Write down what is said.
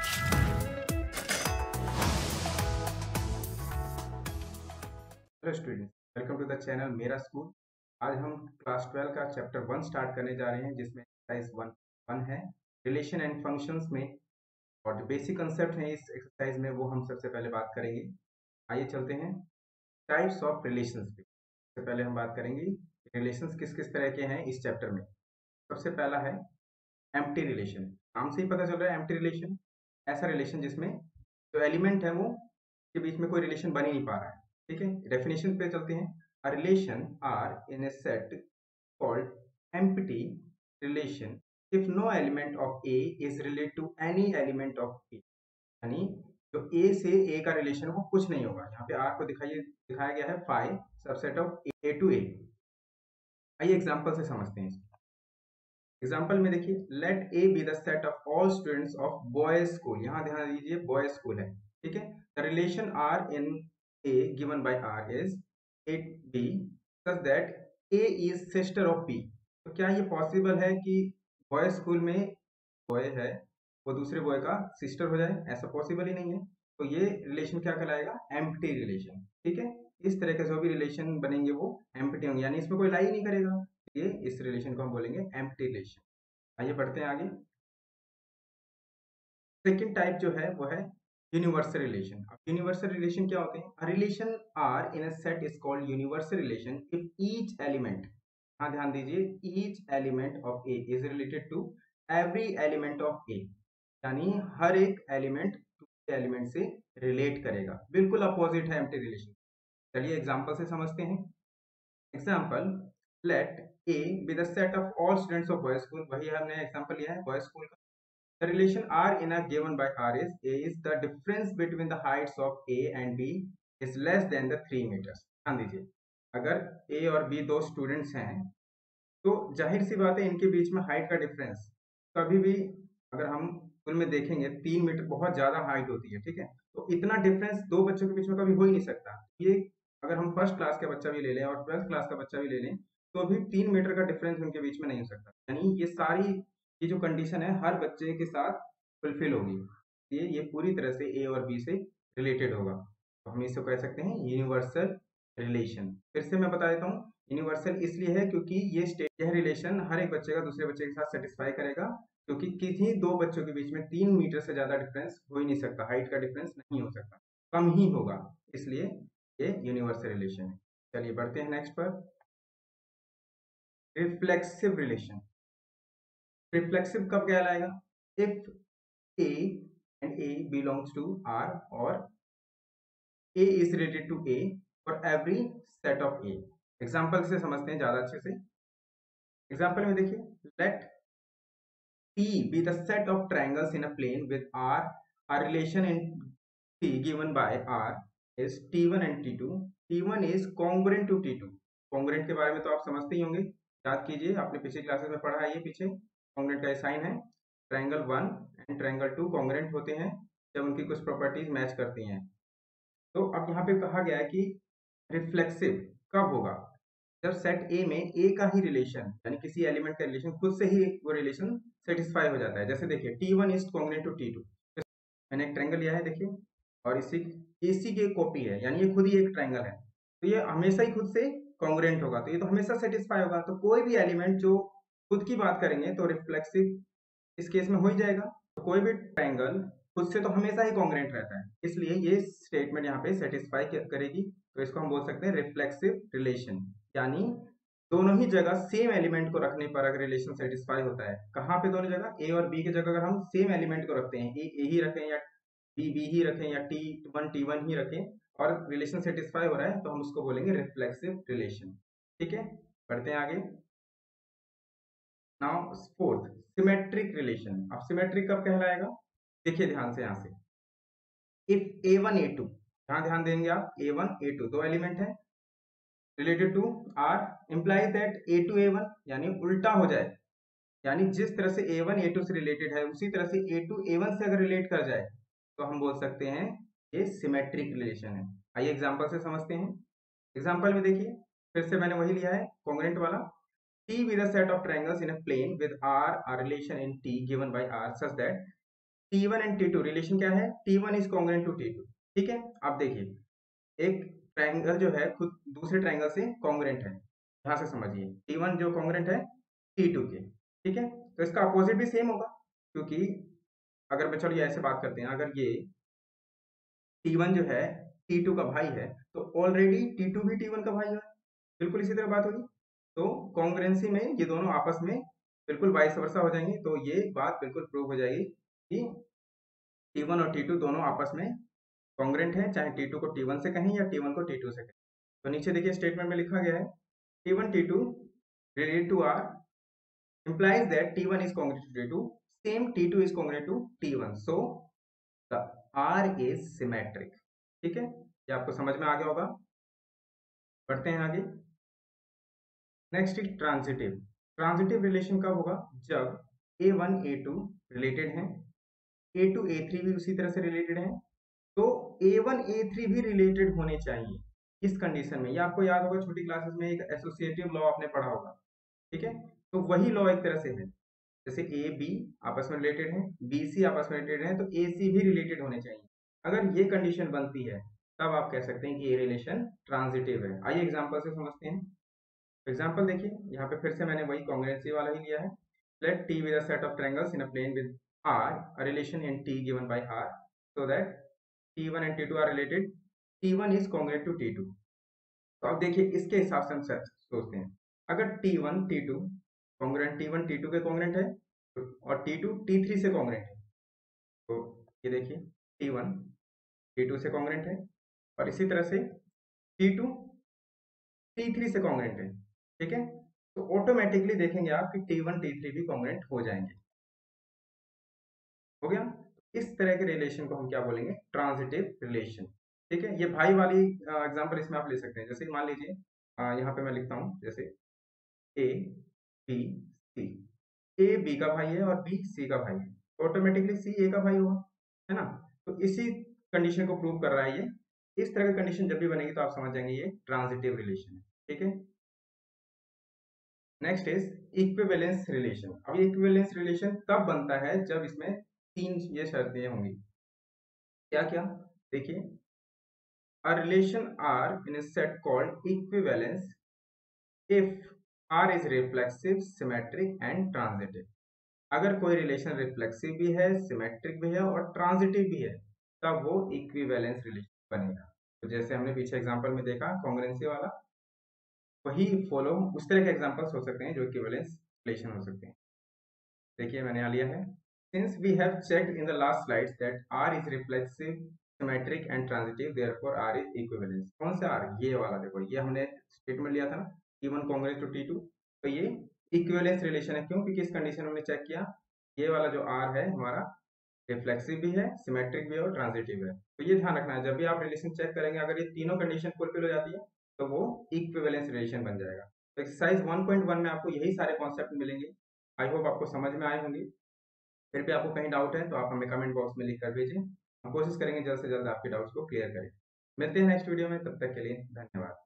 Hello students welcome to the channel मेरा school आज हम क्लास ट्वेल्व का चैप्टर वन स्टार्ट करने जा रहे हैं, जिसमें एक्सरसाइज वन वन है। रिलेशन एंड फ़ंक्शंस में और जो बेसिक कंसेप्ट है इस एक्सरसाइज में, वो हम सबसे पहले बात करेंगे। आइए चलते हैं। टाइप्स ऑफ़ रिलेशंस पे। सबसे पहले हम बात करेंगे रिलेशंस किस किस तरह के हैं इस चैप्टर में। सबसे पहला है एम्प्टी रिलेशन नाम से ही पता चल रहा है एम्प्टी रिलेशन ऐसा रिलेशन जिसमें जो एलिमेंट है वो के बीच में कोई रिलेशन बन ही नहीं पा रहा है। ठीक है? डेफिनेशन पे चलते हैं। A relation R in A set called empty relation if no element of A is relate to any element of A यानी जो ए से ए का रिलेशन वो कुछ नहीं होगा। यहाँ पे आर को दिखाइए, दिखाया गया है five subset of A to A आइए एग्जांपल से समझते हैं एग्ज़ाम्पल में देखिए let A be the set of all students of boys school यहाँ ध्यान दीजिए बॉयज़ स्कूल है। ठीक है? The relation R in A given by R is 8B such that A is sister of B. तो क्या ये पॉसिबल है कि बॉय स्कूल में बॉय है, वो दूसरे बॉय का सिस्टर हो जाए? ऐसा पॉसिबल ही नहीं है। तो ये रिलेशन क्या कहलाएगा? एम्प्टी रिलेशन ठीक है? इस तरह के जो भी रिलेशन बनेंगे वो एम्प्टी होंगे। यानी इसमें कोई लाई नहीं करेगा। ये इस रिलेशन को हम बोलेंगे एम्प्टी रिलेशन आइए पढ़ते हैं आगे। सेकेंड टाइप जो है, वो है यूनिवर्सल रिलेशन अब यूनिवर्सल रिलेशन क्या होते हैं? Relation R in set is called universal relation if each element हाँ ध्यान दीजिए each element of A is related to every element of A यानी हर एक एलिमेंट दूसरे एलिमेंट से रिलेट करेगा। बिल्कुल अपोजिट है एम्प्टी रिलेशन चलिए एग्जांपल से समझते हैं। Example let A with the set of all students of boys school वही हमने एग्जांपल लिया है बॉयज़ स्कूल का। The relation R in a given by R is, A is the difference between the heights of A and B is less than the 3 meters. ध्यान दीजिए, अगर A और B दो स्टूडेंट्स हैं तो ज़ाहिर सी बात है इनके बीच में हाइट का डिफरेंस कभी भी अगर हम स्कूल में देखेंगे, तीन मीटर बहुत ज़्यादा हाइट होती है, ठीक है? तो इतना डिफरेंस दो बच्चों के बीच में कभी हो ही नहीं सकता। ये अगर हम फ़र्स्ट क्लास का बच्चा भी ले लें और ट्वेल्थ क्लास का बच्चा भी ले लें तो भी तीन मीटर का डिफरेंस उनके बीच में नहीं हो सकता। यानी ये सारी, ये जो कंडीशन है, हर बच्चे के साथ फुलफिल होगी। ये ये पूरी तरह से ए और बी से रिलेटेड होगा। तो हम इसको कह सकते हैं यूनिवर्सल रिलेशन फिर से मैं बता देता हूँ यूनिवर्सल इसलिए है क्योंकि ये स्टेट यह रिलेशन हर एक बच्चे का दूसरे बच्चे के साथ सेटिस्फाई करेगा, क्योंकि किसी दो बच्चों के बीच में तीन मीटर से ज़्यादा डिफरेंस हो ही नहीं सकता। हाइट का डिफरेंस नहीं हो सकता। कम ही होगा। इसलिए ये यूनिवर्सल रिलेशन है। चलिए बढ़ते हैं नेक्स्ट पर। रिफ्लेक्सिव रिलेशन रिफ्लेक्सिव कब कहलाएगा if A and A belongs to R और A is related to A for every set of A example से समझते हैं ज़्यादा अच्छे से एग्ज़ाम्पल में देखिए let P be the set of triangles in a plane with R. Our relation in T given by R is T1 and T2. T1 is congruent to T2. congruent के बारे में तो आप समझते ही होंगे याद कीजिए, आपने पिछले क्लासेस में पढ़ा है ये पीछे कॉन्ग्रेंट का साइन है triangle one and triangle two congruent होते हैं, जब उनकी कुछ प्रॉपर्टीज़ मैच करती हैं। तो अब यहाँ पे कहा गया है कि रिफ्लेक्सिव कब होगा? जब सेट ए में ए का ही रिलेशन यानी किसी एलिमेंट का रिलेशन खुद से ही वो रिलेशन सेटिस्फाई हो जाता है। जैसे देखिए T one is congruent to T two मैंने एक ट्रायंगल लिया है, देखिए, और इसी ए सी की कॉपी है, यानी ये खुद ही एक ट्रायंगल है। तो ये हमेशा ही खुद से कॉन्ग्रेंट होगा। तो ये तो हमेशा सेटिस्फाई होगा। तो कोई भी एलिमेंट जो खुद की बात करेंगे तो रिफ्लेक्सिव इस केस में हो ही जाएगा। तो कोई भी ट्रायंगल खुद से तो हमेशा ही कॉन्ग्रेंट रहता है। इसलिए ये स्टेटमेंट यहाँ पे सेटिस्फाई करेगी। तो इसको हम बोल सकते हैं रिफ्लेक्सिव रिलेशन यानी दोनों ही जगह सेम एलिमेंट को रखने पर अगर रिलेशन सेटिस्फाई होता है, कहाँ पे दोनों जगह? ए और बी की जगह अगर हम सेम एलिमेंट को रखते हैं ए ए ही रखें या बी बी ही रखें या टी वन टी वन ही रखें और रिलेशन सेटिस्फाई हो रहा है तो हम उसको बोलेंगे रिफ्लेक्सिव रिलेशन ठीक है? बढ़ते हैं आगे. नाउ फोर्थ सिमेट्रिक रिलेशन अब सिमेट्रिक कब कहलाएगा? देखिए ध्यान से यहाँ से. If A one A two यहाँ ध्यान देंगे आप ए वन ए टू दो एलिमेंट है. Related to R implies that A two A one यानी उल्टा हो जाए. यानी जिस तरह से ए वन ए टू से रिलेटेड है, उसी तरह से ए टू ए वन से अगर रिलेट कर जाए तो हम बोल सकते हैं ये सिमेट्रिक रिलेशन है। आइए एग्ज़ाम्पल से समझते हैं। एग्ज़ाम्पल में देखिए, फिर से मैंने वही लिया है कॉन्ग्रेंट वाला। T with a set of triangles in a plane with R a relation in T given by R, such that T one and T two relation क्या है? T one is congruent to T two ठीक है? आप देखिए, एक triangle जो है, खुद दूसरे ट्रायंगल से कॉन्ग्रेंट है। यहाँ से समझिए टी वन जो कॉन्ग्रेंट है टी टू के। ठीक है? तो इसका अपोजिट भी सेम होगा, क्योंकि अगर मैं, चलिए ऐसे बात करते हैं, अगर ये टी वन जो है टी टू का भाई है तो ऑलरेडी टी टू भी टी वन का भाई है। बिल्कुल इसी तरह बात होगी। तो कॉन्ग्रेंसी में ये दोनों आपस में बिल्कुल वाइस वर्षा हो जाएँगी तो ये बात बिल्कुल प्रूव हो जाएगी कि टी वन और टी टू दोनों आपस में कॉन्ग्रेंट है, चाहे टी टू को टी वन से कहें या टी वन को टी टू से कहें। तो नीचे देखिए स्टेटमेंट में लिखा गया है T one T two related to R implies that t1 is congruent to t2 same t2 is congruent to t1 so, the r is symmetric. ठीक है? ये आपको समझ में आ गया होगा? बढ़ते हैं आगे। Next is transitive transitive relation कब होगा? जब a1 a2 रिलेटेड है। A2 a3 भी उसी तरह से रिलेटेड है। तो a1 a3 भी रिलेटेड होने चाहिए इस कंडीशन में। ये आपको याद होगा, छोटी क्लासेस में एक एसोसिएटिव लॉ आपने पढ़ा होगा। ठीक है? तो वही लॉ एक तरह से है। जैसे ए बी आपस में रिलेटेड है बी सी आपस में रिलेटेड है तो ए सी भी रिलेटेड होने चाहिए। अगर ये कंडीशन बनती है, तब आप कह सकते हैं कि ये रिलेशन ट्रांजिटिव है। आइए एग्ज़ाम्पल से समझते हैं। एग्ज़ाम्पल देखिए, यहाँ पे फिर से मैंने वही कॉन्ग्रेंसी वाला ही लिया है। Let T with set of triangles in a plane with R a relation in T given by R so that T one and T two are related T one is congruent to T two तो अब देखिए, इसके हिसाब से हम सोचते हैं। अगर T one T two congruent T one T two के कॉन्ग्रेंट है, और टी टू टी थ्री से कॉन्ग्रेंट है। तो ये देखिए टी वन टी टू से कॉन्ग्रेंट है, और इसी तरह से टी टू टी थ्री से कॉन्ग्रेंट है, ठीक है? तो ऑटोमेटिकली देखेंगे आप कि टी वन टी थ्री भी कॉन्ग्रेंट हो जाएँगे। हो गया? इस तरह के रिलेशन को हम क्या बोलेंगे? ट्रांजिटिव रिलेशन ठीक है? ये भाई वाली एग्जांपल इसमें आप ले सकते हैं। जैसे मान लीजिए यहाँ पे मैं लिखता हूँ, जैसे A B C. A, B का भाई है और बी, सी का भाई है। ऑटोमेटिकली सी ए का भाई होगा, है ना? तो इसी कंडीशन को प्रूव कर रहा है ये। इस तरह की कंडीशन जब भी बनेगी तो आप समझ जाएँगे ये ट्रांजिटिव रिलेशन है, ठीक है? नेक्स्ट इज़ इक्विवेलेंस रिलेशन अब इक्विवेलेंस रिलेशन तब बनता है? जब इसमें तीन ये शर्तें होंगी। क्या क्या देखिए। A relation R in a set called if R is reflexive, symmetric and transitive. अगर कोई रिलेशन रिफ्लेक्सिव भी है सिमेट्रिक भी है और ट्रांजिटिव भी है तब वो इक्विवेलेंस रिलेशन बनेगा। तो जैसे हमने पीछे एग्जांपल में देखा कॉन्ग्रेंसी वाला वही फॉलो उस तरह के एग्जांपल्स हो सकते हैं जो इक्विवेलेंस रिलेशन हो सकते हैं। देखिए मैंने यहाँ लिया है। Since we have checked in the last slides that R is reflexive symmetric and transitive therefore R is equivalence कौन सा आर ये वाला देखो ये हमने स्टेटमेंट लिया था ना? टी1 कॉन्ग्रेस टू टी2 तो ये इक्वेलेंस रिलेशन है। क्यों क्योंकि इस कंडीशन हमने चेक किया? ये वाला जो आर है, हमारा रिफ्लेक्सिव भी है सिमेट्रिक भी है और ट्रांजिटिव है। तो ये ध्यान रखना है। जब भी आप रिलेशन चेक करेंगे, अगर ये तीनों कंडीशन फुलफिल हो जाती है तो वो इक्विवेलेंस रिलेशन बन जाएगा। तो एक्सरसाइज 1.1 में आपको यही सारे कॉन्सेप्ट मिलेंगे। आई होप आपको समझ में आए होंगे। फिर भी आपको कहीं डाउट है तो आप हमें कमेंट बॉक्स में लिख कर भेजें। हम कोशिश करेंगे जल्द से जल्द आपके डाउट्स को क्लियर करें। मिलते हैं नेक्स्ट वीडियो में। तब तक के लिए धन्यवाद।